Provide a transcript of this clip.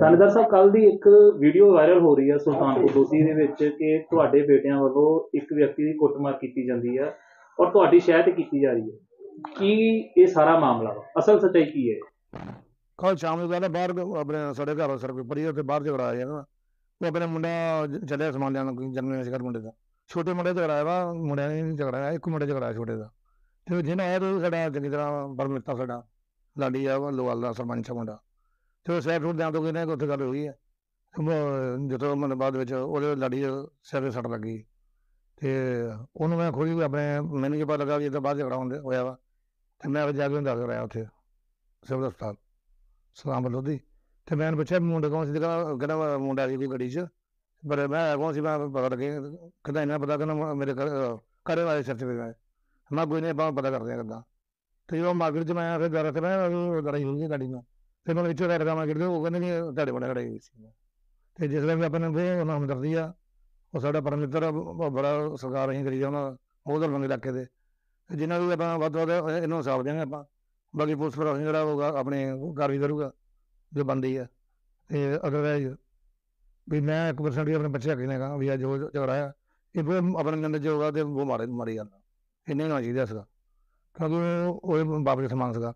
ਥਾਣੇਦਾਰ ਸਾਹਿਬ ਕੱਲ ਦੀ ਇੱਕ ਵੀਡੀਓ ਵਾਇਰਲ ਹੋ ਰਹੀ ਹੈ ਸੁਲਤਾਨਪੁਰ ਲੋਧੀ ਦੇ ਵਿੱਚ ਕਿ ਤੁਹਾਡੇ ਬੇਟਿਆਂ ਵੱਲੋਂ ਇੱਕ ਵਿਅਕਤੀ ਦੀ ਕੁੱਟਮਾਰ ਕੀਤੀ ਜਾਂਦੀ ਹੈ ਔਰ ਤੁਹਾਡੀ ਸ਼ਹਿ ਤੇ ਕੀਤੀ ਜਾ ਰਹੀ ਹੈ ਕੀ ਇਹ ਸਾਰਾ ਮਾਮਲਾ ਵਾ? ਅਸਲ ਸੱਚਾਈ ਕੀ ਹੈ? ਕੱਲ ਸ਼ਾਮ ਨੂੰ ਕਹਿੰਦਾ ਬਾਹਰ ਆਪਣੇ ਸਾਡੇ ਘਰ ਸੜਕ ਉੱਪਰ ਉੱਥੇ ਬਾਹਰ ਝਗੜਾ ਆਇਆ ਨਾ। ਉਹ ਆਪਣੇ ਮੁੰਡਾ ਚੱਲਿਆ ਸਮਾਨ ਲੈਣ ਜਨਮ ਸ਼ਿਕਾਰ ਮੁੰਡੇ ਦਾ। ਛੋਟੇ ਮੁੰਡੇ ਝਗੜਾ ਆਇਆ ਵਾ, ਮੁੰਡਿਆਂ ਨੇ ਝਗੜਾ ਆਇਆ ਇੱਕ ਮੁੰਡੇ ਝਗੜਾ ਛੋਟੇ ਦਾ। ਤੇ ਜਿਹਨੇ ਆਇਆ ਤੇ ਸਾਡਾ ਚੰਗੀ ਤਰ੍ਹਾਂ ਪਰਮਿੱਤਾ ਸਾਡਾ। ਲਾਡੀ ਆ ਲੋਵਾਲ ਦਾ ਸਰਪੰਚ ਆ ਮੁੰਡਾ। ਤੇ ਉਹ ਸੈਫ ਨੂੰ ਤੋਂ ਕਿਨੇ ਉੱਥੇ ਗੱਲ ਹੋਈ ਹੈ ਤੇ ਜਦੋਂ ਮਨ ਬਾਅਦ ਵਿੱਚ ਉਹਦੇ ਲਾਡੀ ਦੇ ਸਿਰ ਤੇ ਸੱਟ ਲੱਗੀ। ਤੇ ਉਹਨੂੰ ਮੈਂ ਖੋਲੀ ਆਪਣੇ, ਮੈਨੂੰ ਕੀ ਪਤਾ ਲੱਗਾ ਵੀ ਇਹਦਾ ਬਾਅਦ ਝਗੜਾ ਹੁੰਦੇ, ਹੋਇਆ ਵਾ। ਤੇ ਮੈਂ ਜਾ ਕੇ ਉਹਨੂੰ ਦੱਸ ਰਿਹਾ ਉੱਥੇ, ਸਿਵਲ ਹਸਪਤਾਲ, ਸਲਾਮ ਲੋਧੀ। ਤੇ ਮੈਂ ਉਹਨੂੰ ਪੁੱਛਿਆ ਵੀ ਮੁੰਡਾ ਕੌਣ ਸੀ? ਤੇ ਕਹਿੰਦਾ ਕਹਿੰਦਾ ਵਾ ਮੁੰਡਾ ਸੀ ਕੋਈ ਗੱਡੀ 'ਚ। ਪਰ ਮੈਂ ਕੌਣ ਸੀ ਮੈਂ ਪਤਾ ਲੱਗੇ, ਕਹਿੰਦਾ ਇਹਨਾਂ ਪਤਾ ਕਹਿੰਦਾ ਮ- ਮੇਰੇ ਘਰ, ਘਰੇ ਵਾਲੇ ਸਿਰ ਤੇ ਪਿਆ ਮੈਂ ਕੋਈ ਨਹੀਂ ਆਪਾਂ ਪਤਾ ਕਰਦੇ ਆ ਕਿੱਦਾਂ। ਤੇ ਜਦੋਂ ਮਾਰਕੀਟ 'ਚ ਮੈਂ ਫਿਰ ਜਾ ਤੇ ਮੈਂ ਲੜਾਈ ਹੋ ਗਈ ਗਾੜੀ ਨਾਲ। ਤੇ ਮੈਂ ਵਿੱਚੋਂ ਰਹਿ ਰਿਹਾ ਮਾਰਕੀਟ ਉਹ ਕਹਿੰਦੇ ਨਹੀਂ ਤੁਹਾਡੇ ਬੜਾ ਲੜਾਈ ਹੋਈ ਸੀ। ਤੇ ਜਿਸ ਵੇਲੇ ਵੀ ਆਪਾਂ ਨੂੰ ਵੀ ਉਹਨਾਂ ਹਮਦਰਦੀ ਆ, ਉਹ ਸਾਡਾ ਪਰਮਿੱਤਰ ਬੜਾ ਸਰਕਾਰ ਅਸੀਂ ਕਰੀ ਜਾਂਦਾ ਉਹਦਾ ਲੰਗੇ ਇਲਾਕੇ ਦੇ। ਤੇ ਜਿਨ੍ਹਾਂ ਨੂੰ ਆਪਾਂ ਵੱਧ ਤੋਂ ਵੱਧ ਇਹਨੂੰ ਹਿਸਾਬ ਦਿਆਂਗੇ ਆਪਾਂ। ਬਾਕੀ ਪੁਲਿਸ ਪ੍ਰਸ਼ਾਸਨ ਜਿਹੜਾ ਹੋਊਗਾ, ਆਪਣੇ ਕਾਰਵਾਈ ਕਰੂਗਾ, ਜੋ ਬੰਦੀ ਆ। ਤੇ ਅਦਰਵਾਈਜ਼ ਵੀ ਮੈਂ 1% ਵੀ ਆਪਣੇ ਬੱਚੇ ਅੱਗੇ ਨੇ ਕਹਾ ਵੀ ਅੱਜ ਜੋ ਝਗੜਾ ਆ। ਇਹ ਫਿਰ ਆਪਣੇ ਨੰਦ ਜੋ ਹੋਗਾ ਤੇ ਉਹ ਮਾਰੇ ਮਾਰੀ ਜਾਂਦਾ। ਇੰਨੇ ਨਾ ਚਾਹੀਦਾ ਸੀਗਾ ਕਿਉਂਕਿ ਉਹ ਬਾਪ ਦੇ ਸਮਾਨ ਸੀਗਾ